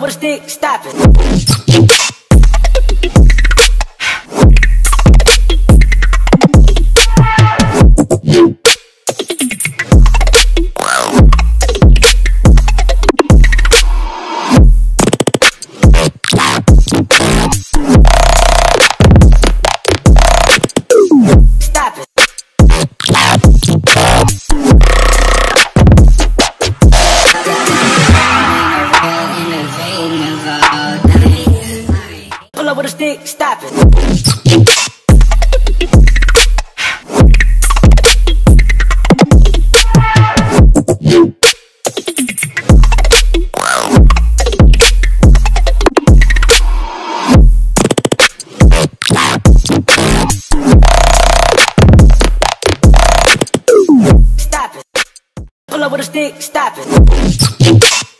with a stick, stop it. Pull up with a stick, stop it. Pull up with a stick, stop it.